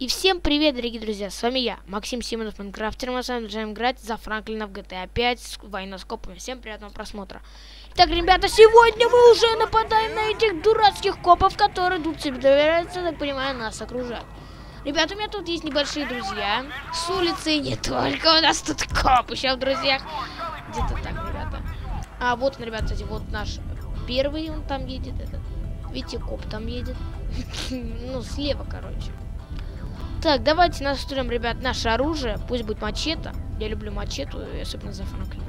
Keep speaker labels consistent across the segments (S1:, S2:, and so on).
S1: И всем привет, дорогие друзья, с вами я, Максим Симонов, Майнкрафтер, мы с вами будем играть за Франклина в GTA 5 с войноскопами. Всем приятного просмотра. Так, ребята, сегодня мы уже нападаем на этих дурацких копов, которые тут себе доверяются, так понимаю, нас окружают. Ребята, у меня тут есть небольшие друзья с улицы, и не только, у нас тут коп еще в друзьях. Где-то так, ребята. А, вот он, ребята, кстати, вот наш первый, он там едет, этот. Видите, коп там едет. ну, слева, короче. Так, давайте настроим, ребят, наше оружие. Пусть будет мачете. Я люблю мачету, особенно за Франклина.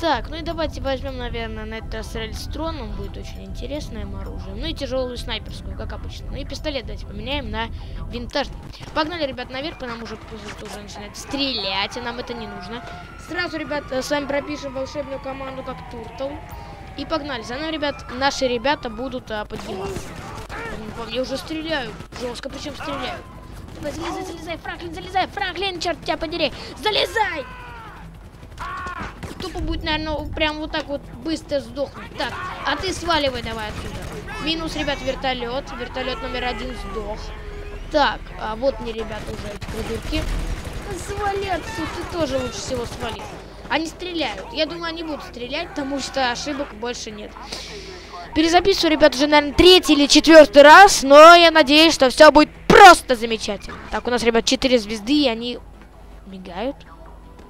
S1: Так, ну и давайте возьмем, наверное, на этот раз рельстрон. Он будет очень интересным оружием. Ну и тяжелую снайперскую, как обычно. Ну и пистолет давайте поменяем на винтажный. Погнали, ребят, наверх, потому что уже начинает стрелять, и нам это не нужно. Сразу, ребят, с вами пропишем волшебную команду, как Туртл. И погнали. За нами, ребят, наши ребята будут а, подниматься. По мне уже стреляют. Жестко причем стреляют. Залезай, залезай, Франклин, залезай, Франклин, черт тебя подери, залезай! Тупо будет, наверное, прям вот так вот быстро сдохнуть. Так, а ты сваливай давай отсюда. Минус, ребят, вертолет. Вертолет номер один сдох. Так, а вот мне, ребята, уже эти придурки. Свали отсюда, ты тоже лучше всего свали. Они стреляют. Я думаю, они будут стрелять, потому что ошибок больше нет. Перезаписываю, ребят, уже, наверное, третий или четвертый раз, но я надеюсь, что все будет просто замечательно. Так, у нас, ребят, 4 звезды, и они мигают.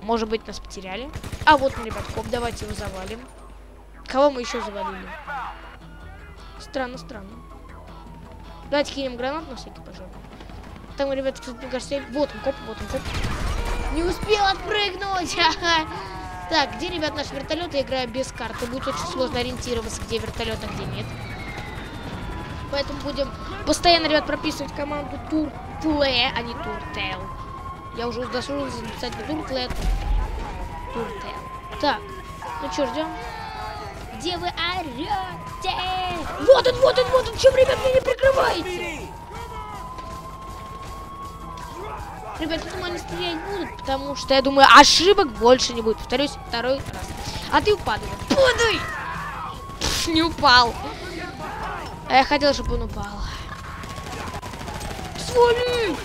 S1: Может быть, нас потеряли. А, вот ребят, коп, давайте его завалим. Кого мы еще завалили? Странно, странно. Давайте кинем гранат на всякий пожалуйста. Там, ребят, мне кажется, вот он, коп, вот он, коп. Не успел отпрыгнуть! Так, где, ребят, наш вертолет? Я играю без карты. Будет очень сложно ориентироваться, где вертолет, а где нет. Поэтому будем постоянно, ребят, прописывать команду Туртле, а не Туртел. Я уже удосужился записать не Туртле, а Туртел. Так, ну что, ждем? Где вы орете? Вот он, вот он, вот он! Чем, ребят, меня не прикрываете? Ребят, я думаю, они стрелять будут, потому что, я думаю, ошибок больше не будет. Повторюсь, второй раз. А ты упадай. Падай! Не упал. А я хотел, чтобы он упал. Свали!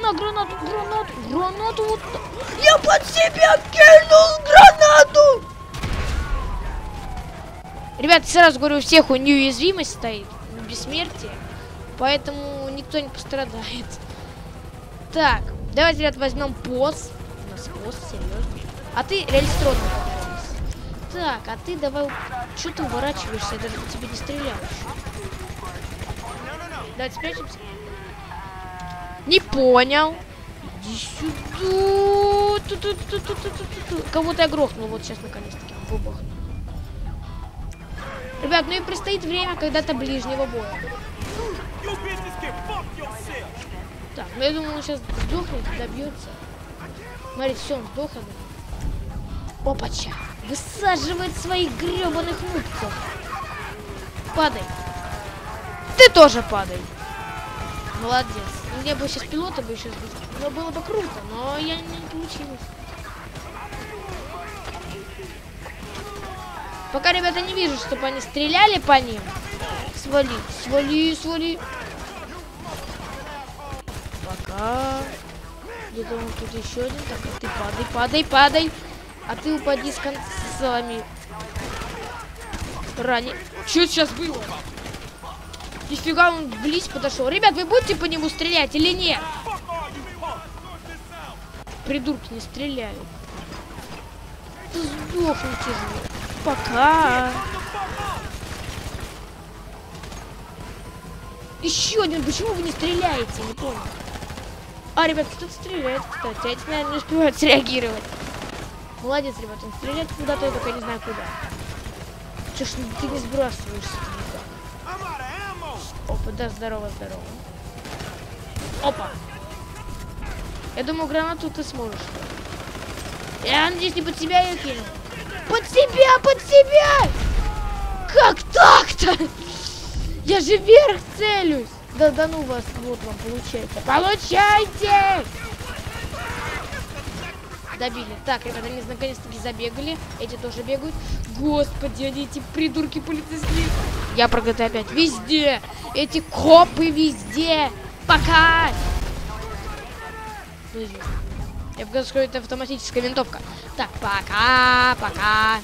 S1: На гранату, гранату, гранату вот Я под себя кинул гранату! Ребят, сразу говорю, у всех у неуязвимость стоит, бессмертие. Поэтому никто не пострадает. Так, давайте, ребят, возьмем пост. У нас пост, серьезно. А ты рельстрон Так, а ты давай... Что ты уворачиваешься? Я даже по тебе не стрелял. Давайте спрячемся. Не понял. Иди сюда. Кого-то я грохнул. Вот сейчас наконец-таки выбухнул. Ребят, ну и предстоит время когда-то ближнего боя. Так, ну я думаю, он сейчас сдохнет, добьется. Смотрите, все, он сдох. Опача. Высаживает своих гребаных нубцев. Падай. Ты тоже падай. Молодец. Мне бы сейчас пилота бы еще сбить. Но было бы круто, но я не получилось. Пока, ребята, не вижу, чтобы они стреляли по ним. Свали, свали, свали. Пока. Где-то он тут еще один. Так, а ты падай, падай, падай. А ты упади с концами. Ранее. Что сейчас было? Нифига он близко подошел. Ребят, вы будете по нему стрелять или нет? Придурки не стреляют. Сдохните же. Пока. Еще один. Почему вы не стреляете? Не понял. А, ребят, кто-то стреляет, кстати. Эти, наверное, не успевают среагировать. Молодец, ребят, он стреляет куда-то, я только не знаю куда. Че ж ты не сбрасываешься? Опа, да, здорово, здорово. Опа. Я думаю, гранату ты сможешь. Я надеюсь, не под себя ее кинул. Под себя, под себя! Как так-то? Я же вверх целюсь. Да, да ну вас, вот вам получается. Получайте! Добили. Так, ребята, они наконец-таки забегали. Эти тоже бегают. Господи, они эти придурки полицейские. Я про GTA 5. Везде. Эти копы везде. Пока. снизу. Я показал, что это автоматическая винтовка. Так, пока, пока.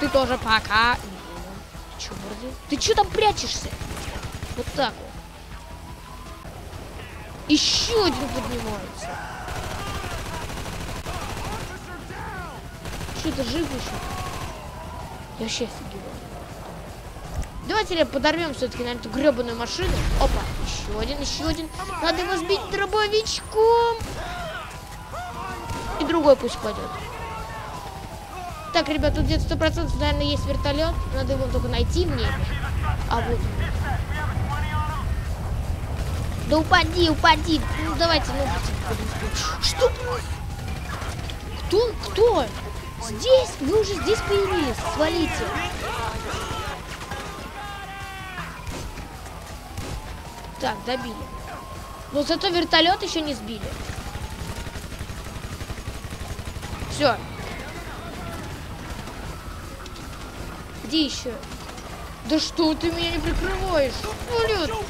S1: Ты тоже пока. Чё, вроде? Ты чё там прячешься? Вот так вот. Еще один поднимается. Что это жив еще? Я вообще офигеваю. Давайте подорвем все-таки на эту гребаную машину. Опа, еще один, еще один. Надо его сбить дробовичком. И другой пусть пойдет. Так, ребят, тут где-то сто процентов, наверное, есть вертолет. Надо его только найти мне. А вот. Да упади, упади. Ну давайте, ну. Что? Кто? Кто? Здесь? Вы уже здесь появились. Свалите. Так, добили. Но зато вертолет еще не сбили. Все. Где еще? Да что ты меня не прикрываешь?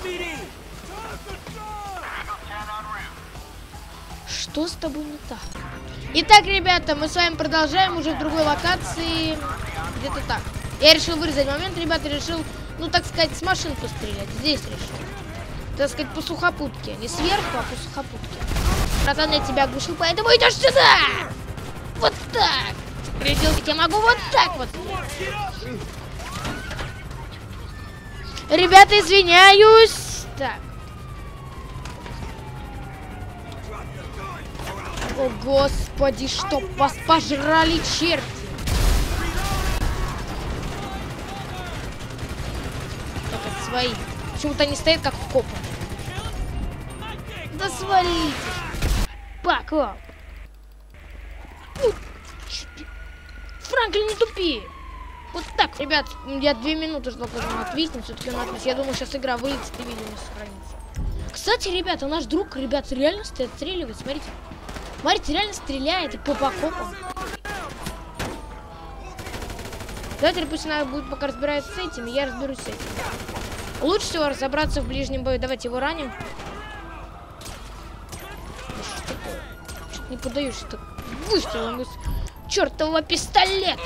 S1: Блин. Что с тобой не так? Итак, ребята, мы с вами продолжаем уже в другой локации. Где-то так. Я решил вырезать момент, ребята, решил, ну, так сказать, с машин пострелять. Здесь решил. Так сказать, по сухопутке. Не сверху, а по сухопутке. Братан, я тебя оглушил, поэтому идешь сюда! Вот так! Придел, я могу вот так вот. Ребята, извиняюсь. Так. О, господи, чтоб вас пожрали черти. Так, это свои. Почему-то они стоят как вкопы. Да свалите. Пако. Ну, Франклин, не тупи. Вот так, ребят, я две минуты ждал, пока он отвиснет, все-таки он отвис. Я думаю, сейчас игра вылетит и видео не сохранится. Кстати, ребята, наш друг, ребят, реально отстреливает, смотрите. Смотрите, реально стреляет и по покопам. Давайте пусть она будет пока разбирается с этим, я разберусь с этим. Лучше всего разобраться в ближнем бою. Давайте его раним. Что-то не подаешься так выстрелом из чертового пистолета.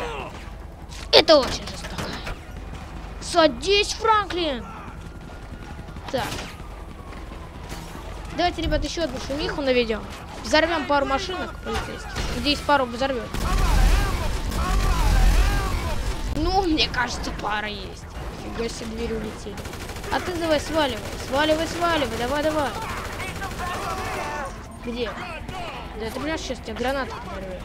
S1: Это очень жестоко. Садись, Франклин. Так. Давайте, ребят, еще одну шумиху наведем. Взорвем пару машинок полицейских. Надеюсь, пару взорвет. Ну, мне кажется, пара есть. Фига себе, двери улетели. А ты давай сваливай. Сваливай, сваливай. Давай, давай. Где? Да ты понимаешь, сейчас тебя граната подорвет.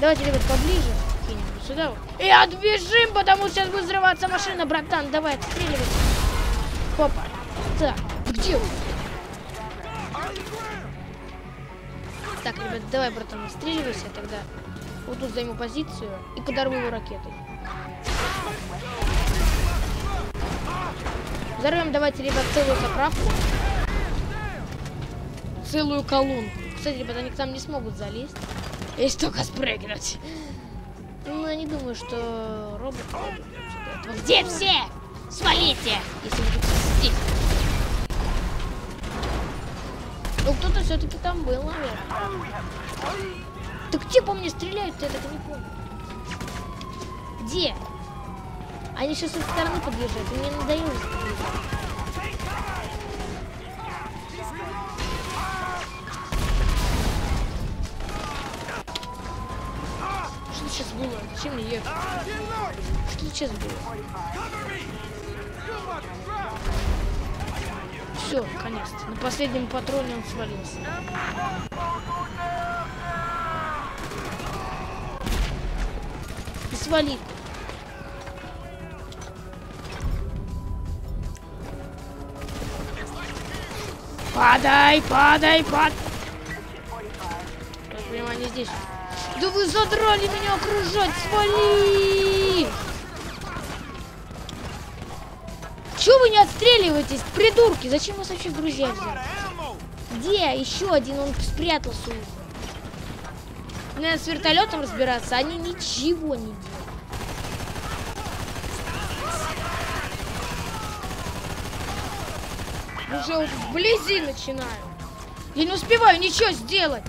S1: Давайте, ребят, поближе. Сюда. И отбежим, потому что сейчас будет взрываться машина, братан. Давай, отстреливай. Хопа. Так, где он? Так, ребят, давай, братан, отстреливайся тогда. Вот тут займу позицию и подорву его ракетой. Взорвем, давайте, ребят, целую заправку. Целую колонку. Кстати, ребят, они к нам не смогут залезть. Если только спрыгнуть. Ну, я не думаю, что робот... Где все? Свалите! Если вы тут. Ну, кто-то все-таки там был, наверное. Так где по мне стреляют я так не помню. Где? Они сейчас со стороны подъезжают, мне надоело Что сейчас было? Зачем мне ехать? Что сейчас было? Все, конец. На последнем патроне он свалился. И свалит. Падай, падай, падай. Я понимаю, не здесь. Да вы задрали меня окружать, свали! Чего вы не отстреливаетесь, придурки? Зачем вас вообще друзья взяли? Где? Еще один, он спрятался. Надо с вертолетом разбираться, они ничего не делают. Уже вблизи начинаю. Я не успеваю ничего сделать.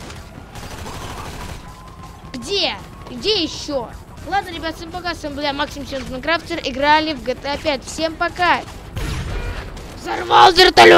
S1: Где? Где еще? Ладно, ребят, всем пока. С вами был Максим Сенс Крафтер. Играли в GTA 5. Всем пока. Взорвал вертолет!